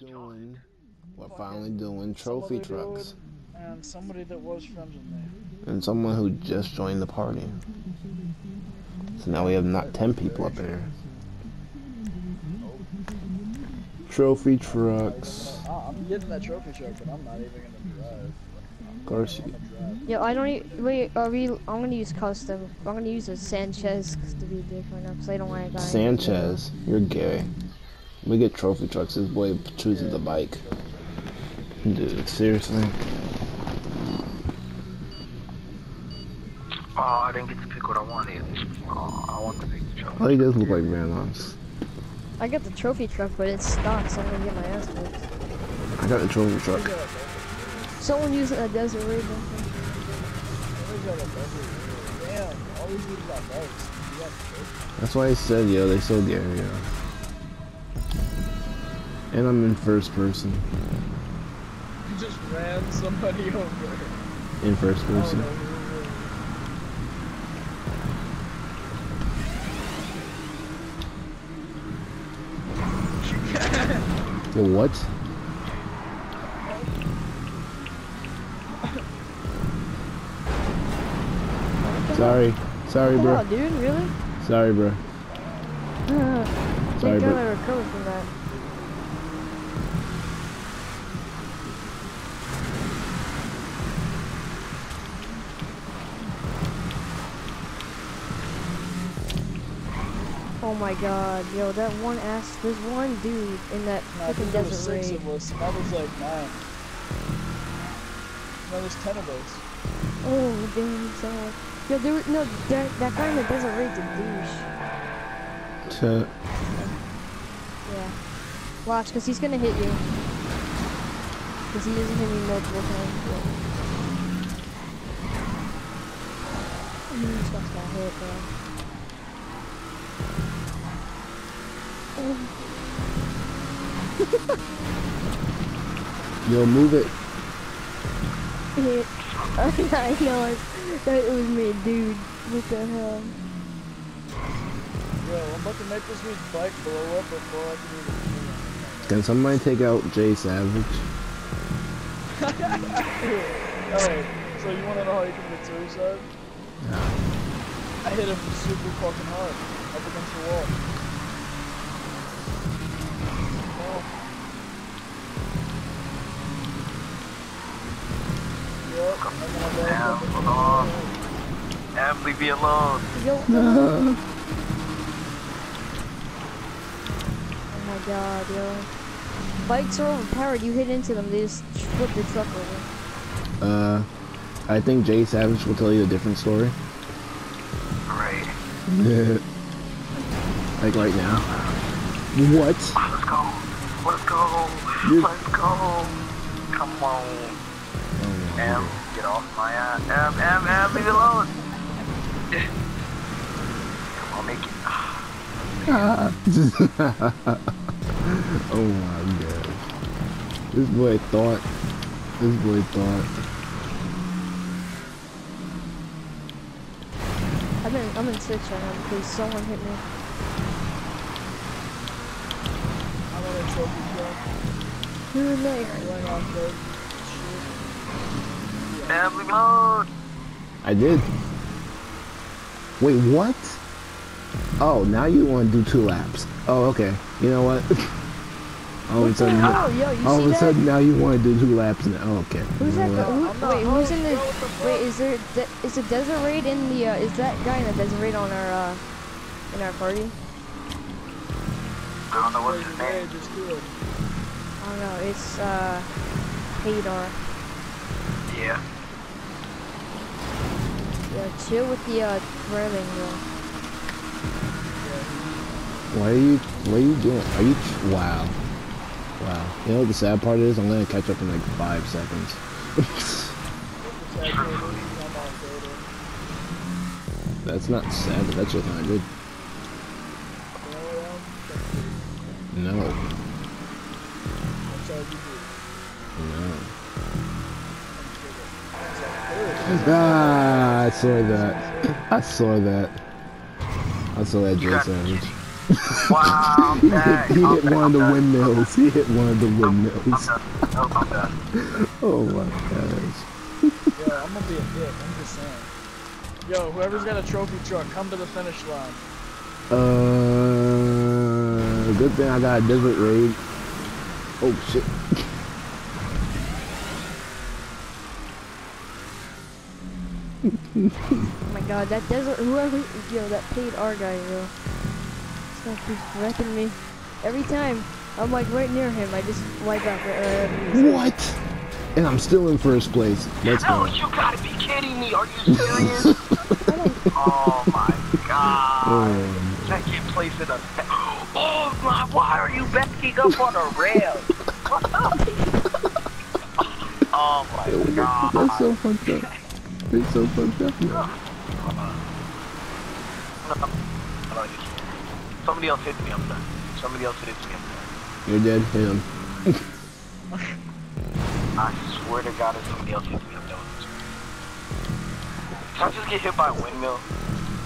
doing, we're finally doing trophy Some trucks. dude And somebody that was friends with me. And someone who just joined the party. So now we have not 10 people up there. Trophy trucks. Uh, I'm getting that trophy truck, but I'm not even gonna drive. Of course you. I'm gonna drive. Yeah, I don't. E wait, are we? I'm gonna use custom. I'm gonna use a Sanchez to be a dick right now, cause I don't want to die. Sanchez, you're gay. We get trophy trucks. This boy chooses the bike. Dude, seriously. Oh, I didn't get to pick what I wanted. Oh, I want to pick the truck. Oh, he does look like Vanoss. I got the trophy truck, but it's stock, so I'm gonna get my ass whipped. I got the trophy truck. Where's that at, Someone using a desert raid. bro? Where's that at, bro? Damn, all these dudes got bikes. You. That's why I said, yo, they sold the area. And I'm in first person. You just ran somebody over. In first Oh, person. no, we were- what? Sorry. Sorry, Wow, bro. dude, really? Sorry, bro. Uh, Sorry, Sorry, God bro. I recovered from that. Oh my god, yo, that one ass, there's one dude in that Nah, I freaking think there was desert six raid. of us, and that was like nine. No, there's ten of us. Oh, damn, so. Yo, there was, no, that, that guy in the desert raid's a douche. To, Yeah. Watch, cause he's gonna hit you. Cause he doesn't hit me multiple times. Yeah. He just got hit, bro. yo, move it. Hit. I know, it, that was me, dude. What the hell? Yo, I'm about to make this week's bike blow up before I can even do Can somebody take out Jay Savage? Alright, so you wanna know how you commit suicide? Yeah. I hit him super fucking hard, up against the wall. Oh. Yep, and I got Damn, fucking- hold on. Damn, leave me alone. Yo. Oh my god, yo. Bikes are overpowered. You hit into them, they just flip the truck over. Uh, I think Jay Savage will tell you a different story. Right. like right now. What? Let's go. Let's go. You- Let's go. Come on. Oh, M, get off my ass. M, M, M, leave me alone. Come on, make it. oh my god. This boy thought. This boy thought. I'm in, I'm in six right now because someone hit me. I'm on a trophy truck. Dude, like, Going off road. M, leave. I did. Wait, what? Oh, now you want to do two laps. Oh, okay. You know what? all of a sudden, hell, yo, all of a that? sudden now you want to do two laps. Now. Oh, okay. Who's You know that? Who, wait, who's in the? home, bro, what the fuck? Wait, is there? De, is the desert raid in the? Uh, is that guy in the desert raid on our? Uh, in our party? I don't know what's his Crazy name. Ray just. I don't know. It's uh, Hadar. Yeah. Yeah, chill with the uh, railing, bro. Why are you? What are you doing? Are you? Wow. Wow. You know what the sad part is? I'm gonna catch up in like five seconds. Sad kid, come on, Gator. That's not sad, but that's just not good. What I'm? No. That's all you do. No. Ah, I saw that. I saw that. I saw that You Jay got Savage. Wow, I'm he hit, back. he I'm hit one of the done. windmills. He hit one of the I'm windmills. done. Nope, I'm done. Oh my gosh. Yo, I'm gonna be a dick. I'm just saying. Yo, whoever's got a trophy truck, come to the finish line. Uh, good thing I got a desert raid. Oh shit. Oh my god, that desert, whoever, yo, that paid our guy, yo. This guy keeps wrecking me. Every time, I'm like right near him, I just wipe out the, uh, What? And I'm still in first place. Let's No, go. you gotta be kidding me. Are you serious? oh my god. Um, Second place in a. Oh my, why are you backing up on a rail? oh my god. That's so fucked up. It's so fucked up. man. Somebody else hit me, I'm done. Somebody else hits me, I'm done. You're dead. Hit him. I swear to God, if somebody else hits me, I'm done with. Can I just get hit by a windmill?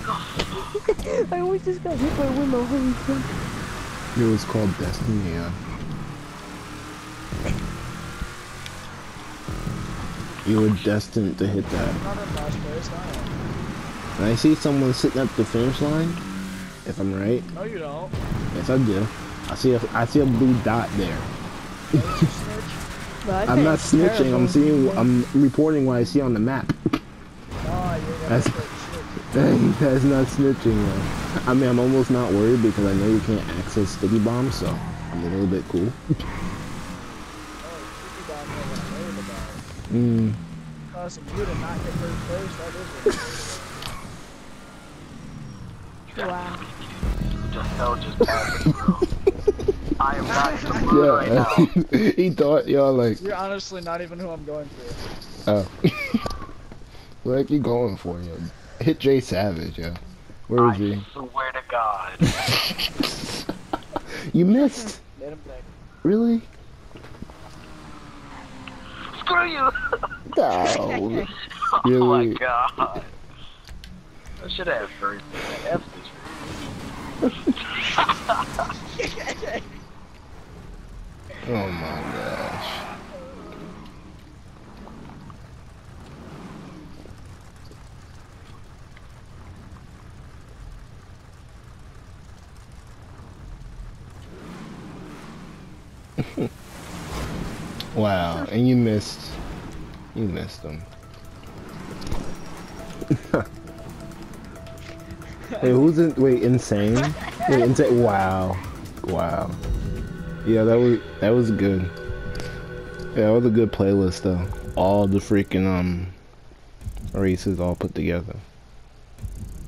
I always just got hit by a windmill, holy fuck. It was called Destiny, yeah. You were destined to hit that. Not in last place, I I see someone sitting at the finish line. If I'm right, No, you don't. yes I do. I see a I see a blue dot there. You I I'm not snitching. terrible. I'm seeing. I'm reporting what I see on the map. Nah, you're That's- That's not snitching. Though. I mean, I'm almost not worried because I know you can't access sticky bombs, so I'm a little bit cool. Oh, you down I'm worried about. Mm. Causing you to not get first that is what Wow. Who the hell just passed me, bro? I am not in the mood right now. Yeah, he thought y'all like, You're honestly not even who I'm going for. oh, what you going for, yo? Hit Jay Savage, yo. Where is I he? swear to God. You missed. Let him think. Really? Screw you! No. oh my God. I should have first. F this. Oh my gosh. wow, and you missed. You missed them. wait, who's in? Wait, insane? Wait, insane? Wow, wow. Yeah, that was that was good. Yeah, that was a good playlist though. All the freaking um races all put together.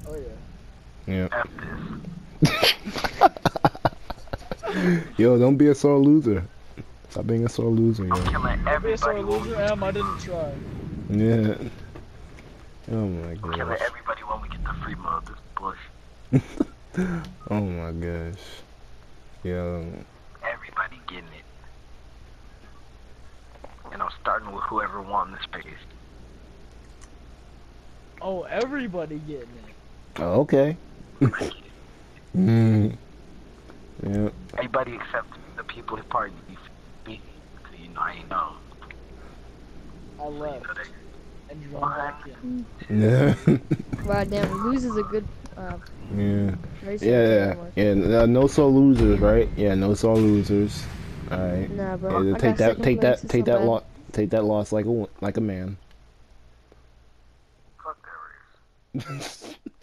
Oh yeah. Yeah. Yo, don't be a sore loser. Stop being a sore loser, yo. I'm killing Don't be a sore everybody when we loser, Em. I didn't try. Yeah. Oh my I'm killing everybody when we get the free mode. This bush. Oh my gosh. Yo. Everybody getting it. And I'm starting with whoever won this space. Oh, everybody getting it. Oh, okay. mm. Yeah. Everybody except the people who party. Me. So you know I ain't know. I left So they- and you back in. Yeah. Wow, damn, lose is a good, uh, yeah. racing Yeah. game. Yeah. uh, No sore losers, right? Yeah. No sore losers. All right. Nah, bro. Yeah, take that. Take that. Take so that. bad. Lo- take that loss like a like a man. Fuck that race.